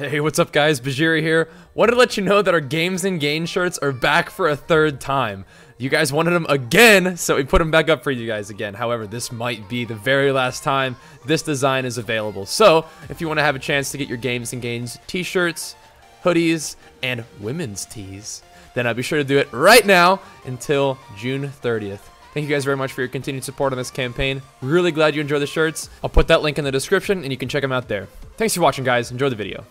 Hey, what's up guys? Bajheera here. Wanted to let you know that our Games and Gain shirts are back for a third time. You guys wanted them again, so we put them back up for you guys again. However, this might be the very last time this design is available. So, if you want to have a chance to get your Games and Gains t-shirts, hoodies, and women's tees, then I'll be sure to do it right now until June 30th. Thank you guys very much for your continued support on this campaign. Really glad you enjoy the shirts. I'll put that link in the description and you can check them out there. Thanks for watching guys. Enjoy the video.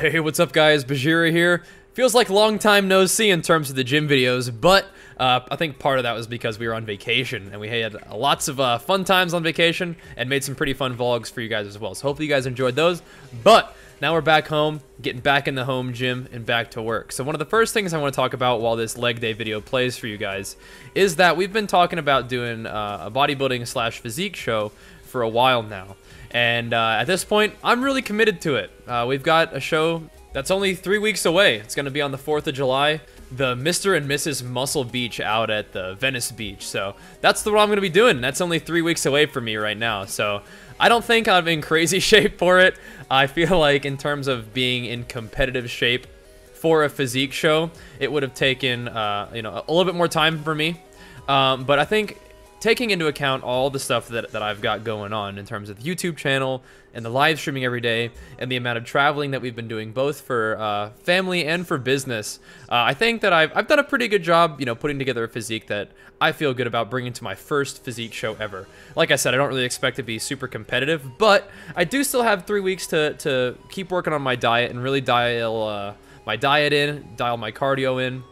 Hey, what's up guys? Bajheera here. Feels like long time no see in terms of the gym videos, but uh, I think part of that was because we were on vacation and we had lots of uh, fun times on vacation and made some pretty fun vlogs for you guys as well. So hopefully you guys enjoyed those. But now we're back home, getting back in the home gym and back to work. So one of the first things I want to talk about while this leg day video plays for you guys is that we've been talking about doing uh, a bodybuilding slash physique show for a while now. And uh, at this point, I'm really committed to it. Uh, we've got a show that's only three weeks away. It's going to be on the 4th of July. The Mr. and Mrs. Muscle Beach out at the Venice Beach. So that's the what I'm going to be doing. That's only three weeks away from me right now. So I don't think I'm in crazy shape for it. I feel like in terms of being in competitive shape for a physique show, it would have taken uh, you know a little bit more time for me. Um, but I think taking into account all the stuff that, that I've got going on in terms of the YouTube channel and the live streaming every day and the amount of traveling that we've been doing both for uh, family and for business, uh, I think that I've, I've done a pretty good job, you know, putting together a physique that I feel good about bringing to my first physique show ever. Like I said, I don't really expect to be super competitive, but I do still have three weeks to, to keep working on my diet and really dial uh, my diet in, dial my cardio in,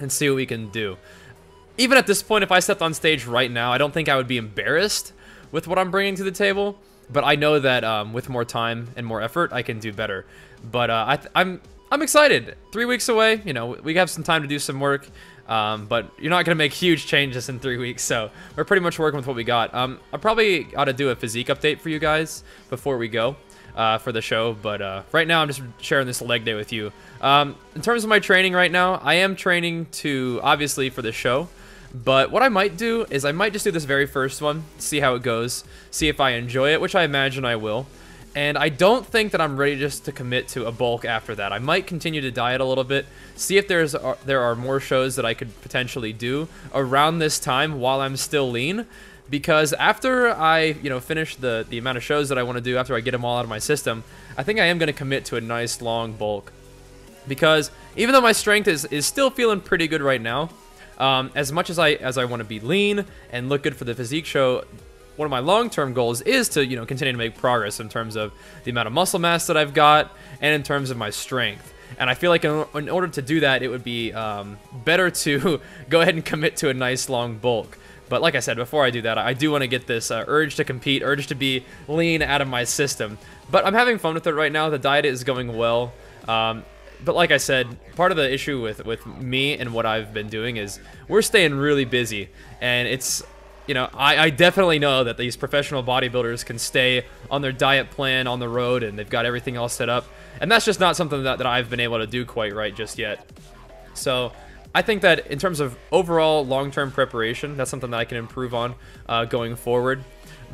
and see what we can do even at this point, if I stepped on stage right now, I don't think I would be embarrassed with what I'm bringing to the table. But I know that um, with more time and more effort, I can do better. But uh, I I'm, I'm excited. Three weeks away, you know, we have some time to do some work. Um, but you're not going to make huge changes in three weeks, so we're pretty much working with what we got. Um, I probably ought to do a physique update for you guys before we go uh, for the show, but uh, right now I'm just sharing this leg day with you. Um, in terms of my training right now, I am training to, obviously, for the show. But what I might do is I might just do this very first one, see how it goes, see if I enjoy it, which I imagine I will. And I don't think that I'm ready just to commit to a bulk after that. I might continue to diet a little bit, see if there's uh, there are more shows that I could potentially do around this time while I'm still lean. Because after I, you know, finish the, the amount of shows that I want to do, after I get them all out of my system, I think I am going to commit to a nice long bulk. Because even though my strength is, is still feeling pretty good right now, um, as much as I as I want to be lean and look good for the physique show, one of my long-term goals is to you know continue to make progress in terms of the amount of muscle mass that I've got and in terms of my strength. And I feel like in, in order to do that, it would be um, better to go ahead and commit to a nice long bulk. But like I said, before I do that, I do want to get this uh, urge to compete, urge to be lean out of my system. But I'm having fun with it right now. The diet is going well. Um, but like I said, part of the issue with, with me and what I've been doing is we're staying really busy. And it's, you know, I, I definitely know that these professional bodybuilders can stay on their diet plan on the road and they've got everything all set up. And that's just not something that, that I've been able to do quite right just yet. So I think that in terms of overall long-term preparation, that's something that I can improve on uh, going forward.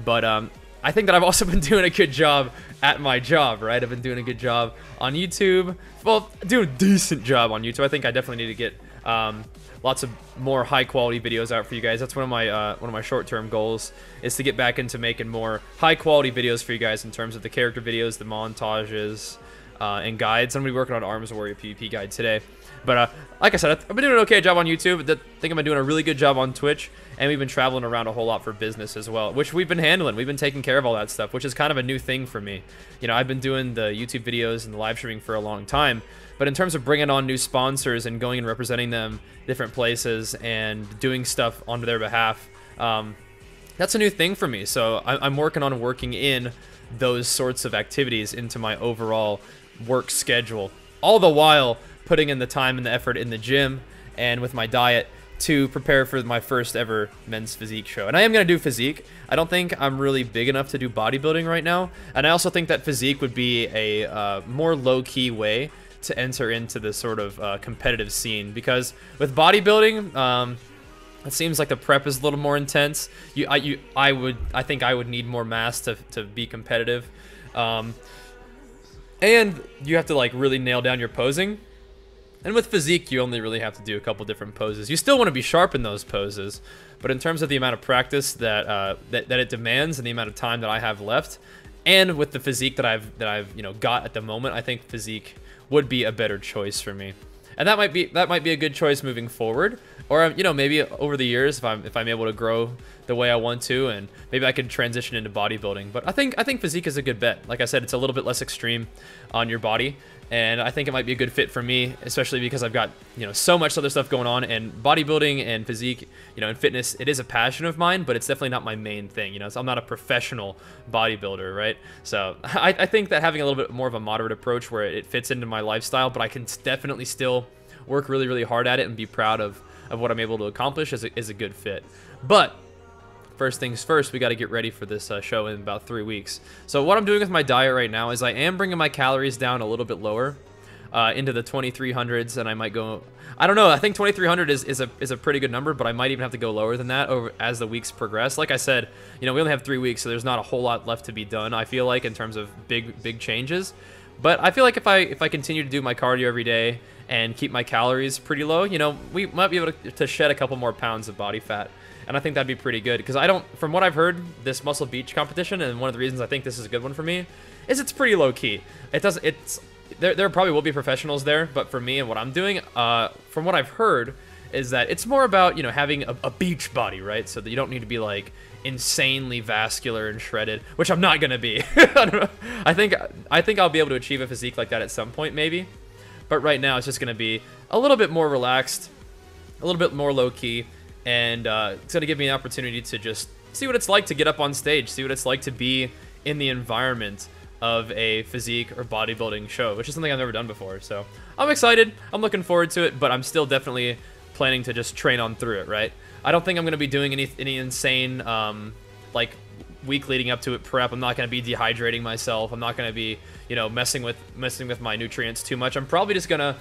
But um, I think that I've also been doing a good job at my job, right? I've been doing a good job on YouTube. Well, doing a decent job on YouTube. I think I definitely need to get um, lots of more high quality videos out for you guys. That's one of my uh, one of my short term goals is to get back into making more high quality videos for you guys in terms of the character videos, the montages, uh, and guides. I'm gonna be working on Arms Warrior PvP guide today. But uh, like I said, I've been doing an okay job on YouTube. I think I've been doing a really good job on Twitch, and we've been traveling around a whole lot for business as well, which we've been handling. We've been taking care of all that stuff, which is kind of a new thing for me. You know, I've been doing the YouTube videos and the live streaming for a long time, but in terms of bringing on new sponsors and going and representing them different places and doing stuff on their behalf, um, that's a new thing for me. So I'm working on working in those sorts of activities into my overall work schedule. All the while putting in the time and the effort in the gym and with my diet to prepare for my first ever men's physique show. And I am going to do physique. I don't think I'm really big enough to do bodybuilding right now. And I also think that physique would be a uh, more low-key way to enter into this sort of uh, competitive scene. Because with bodybuilding, um, it seems like the prep is a little more intense. You, I, you, I would, I think I would need more mass to, to be competitive. Um, and you have to like really nail down your posing. And with physique, you only really have to do a couple different poses. You still want to be sharp in those poses, but in terms of the amount of practice that, uh, that that it demands and the amount of time that I have left, and with the physique that I've that I've you know got at the moment, I think physique would be a better choice for me. And that might be that might be a good choice moving forward, or um, you know maybe over the years if I'm if I'm able to grow the way I want to, and maybe I could transition into bodybuilding. But I think I think physique is a good bet. Like I said, it's a little bit less extreme on your body, and I think it might be a good fit for me, especially because I've got you know so much other stuff going on, and bodybuilding and physique, you know, and fitness, it is a passion of mine, but it's definitely not my main thing. You know, so I'm not a professional bodybuilder, right? So I, I think that having a little bit more of a moderate approach where it fits into my lifestyle, but I can definitely still work really, really hard at it and be proud of of what I'm able to accomplish is a, is a good fit. But first things first, we got to get ready for this uh, show in about three weeks. So what I'm doing with my diet right now is I am bringing my calories down a little bit lower uh, into the 2300s, and I might go. I don't know. I think 2300 is, is a is a pretty good number, but I might even have to go lower than that over as the weeks progress. Like I said, you know, we only have three weeks, so there's not a whole lot left to be done. I feel like in terms of big big changes, but I feel like if I if I continue to do my cardio every day and keep my calories pretty low, you know, we might be able to, to shed a couple more pounds of body fat. And I think that'd be pretty good because I don't, from what I've heard, this Muscle Beach competition, and one of the reasons I think this is a good one for me, is it's pretty low key. It does, it's, there, there probably will be professionals there, but for me and what I'm doing, uh, from what I've heard, is that it's more about, you know, having a, a beach body, right? So that you don't need to be like insanely vascular and shredded, which I'm not gonna be. I, I think I think I'll be able to achieve a physique like that at some point, maybe. But right now, it's just to be a little bit more relaxed, a little bit more low-key, and uh, it's going to give me an opportunity to just see what it's like to get up on stage, see what it's like to be in the environment of a physique or bodybuilding show, which is something I've never done before. So I'm excited. I'm looking forward to it, but I'm still definitely planning to just train on through it, right? I don't think I'm going to be doing any, any insane, um, like, week leading up to it prep. I'm not going to be dehydrating myself. I'm not going to be, you know, messing with messing with my nutrients too much. I'm probably just going to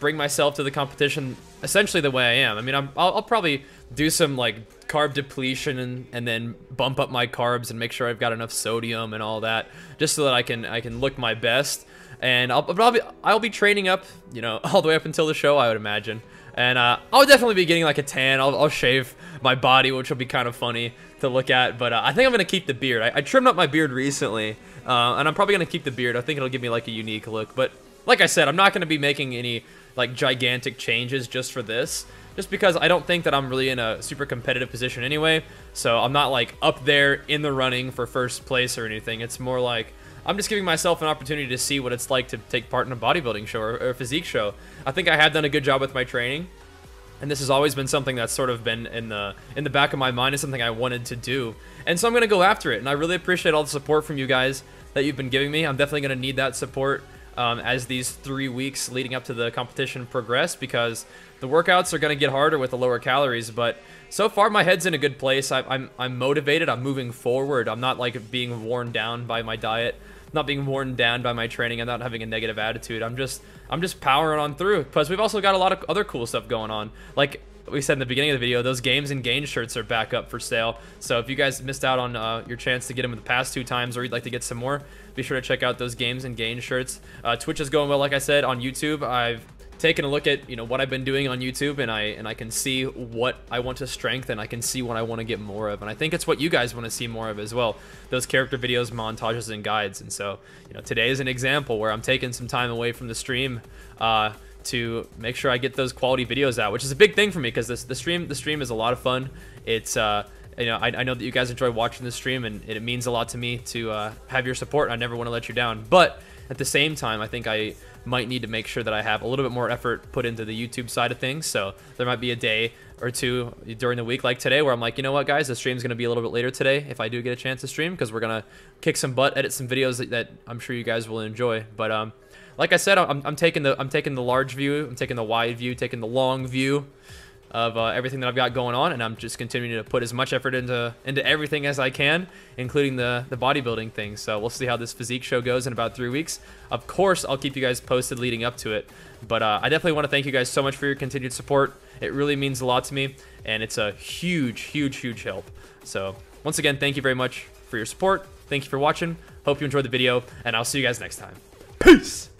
bring myself to the competition essentially the way I am. I mean, I'm, I'll, I'll probably do some like carb depletion and, and then bump up my carbs and make sure I've got enough sodium and all that, just so that I can I can look my best. And I'll probably I'll be training up, you know, all the way up until the show, I would imagine. And uh, I'll definitely be getting like a tan. I'll, I'll shave my body, which will be kind of funny to look at. But uh, I think I'm going to keep the beard. I, I, trimmed up my beard recently, uh, and I'm probably going to keep the beard. I think it'll give me like a unique look. But like I said, I'm not going to be making any like gigantic changes just for this. Just because I don't think that I'm really in a super competitive position anyway. So I'm not like up there in the running for first place or anything. It's more like I'm just giving myself an opportunity to see what it's like to take part in a bodybuilding show or, or a physique show. I think I have done a good job with my training, and this has always been something that's sort of been in the in the back of my mind as something I wanted to do. And so I'm gonna go after it, and I really appreciate all the support from you guys that you've been giving me. I'm definitely gonna need that support um, as these three weeks leading up to the competition progress because the workouts are gonna get harder with the lower calories, but so far my head's in a good place. I, I'm I'm motivated. I'm moving forward. I'm not like being worn down by my diet not being worn down by my training I'm not having a negative attitude. I'm just I'm just powering on through. Plus, we've also got a lot of other cool stuff going on. Like we said in the beginning of the video, those games and gain shirts are back up for sale. So if you guys missed out on uh, your chance to get them the past two times, or you'd like to get some more, be sure to check out those games and gain shirts. Uh, Twitch is going well, like I said, on YouTube. I've taken a look at you know what I've been doing on YouTube and I and I can see what I want to strengthen I can see what I want to get more of and I think it's what you guys want to see more of as well those character videos montages and guides and so you know today is an example where I'm taking some time away from the stream uh, to make sure I get those quality videos out which is a big thing for me because this the stream the stream is a lot of fun it's uh, you know, I, I, know that you guys enjoy watching the stream, and it means a lot to me to uh, have your support. I never want to let you down. But at the same time, I think I might need to make sure that I have a little bit more effort put into the YouTube side of things. So there might be a day or two during the week like today where I'm like, you know what, guys, the stream's going to be a little bit later today if I do get a chance to stream because we're going to kick some butt, edit some videos that, that, I'm sure you guys will enjoy. But um, like I said, I'm, I'm taking the I'm taking the large view, I'm taking the wide view, taking the long view of uh, everything that I've got going on, and I'm just continuing to put as much effort into into everything as I can, including the the bodybuilding thing. So we'll see how this physique show goes in about three weeks. Of course, I'll keep you guys posted leading up to it. But uh, I definitely want to thank you guys so much for your continued support. It really means a lot to me, and it's a huge, huge, huge help. So once again, thank you very much for your support. Thank you for watching. Hope you enjoyed the video, and I'll see you guys next time. Peace!